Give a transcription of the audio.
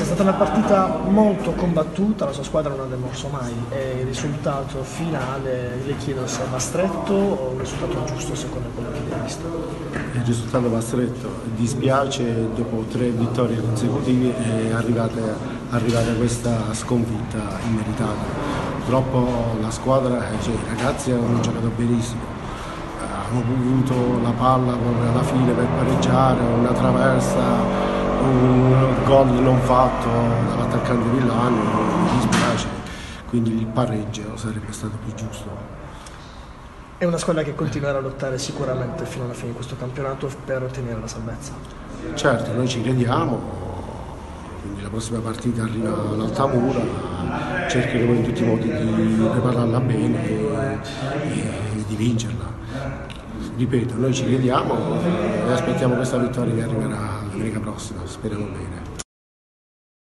è stata una partita molto combattuta, la sua squadra non ha demorso mai e il risultato finale le chiedo se va stretto o un risultato giusto secondo quello che abbiamo visto. Il risultato va stretto, dispiace dopo tre vittorie consecutive è arrivata, arrivata questa sconfitta immeritata. Purtroppo la squadra, cioè, i ragazzi hanno giocato benissimo, hanno avuto la palla alla fine per pareggiare, una traversa un gol non fatto dall'attaccante Villani, mi dispiace, quindi il pareggio sarebbe stato più giusto. È una squadra che continuerà a lottare sicuramente fino alla fine di questo campionato per ottenere la salvezza. Certo, noi ci crediamo, quindi la prossima partita arriva all'Altamura, cercheremo in tutti i modi di prepararla bene e, e di vincerla. Ripeto, noi ci crediamo e aspettiamo questa vittoria che arriverà domenica prossima, speriamo bene.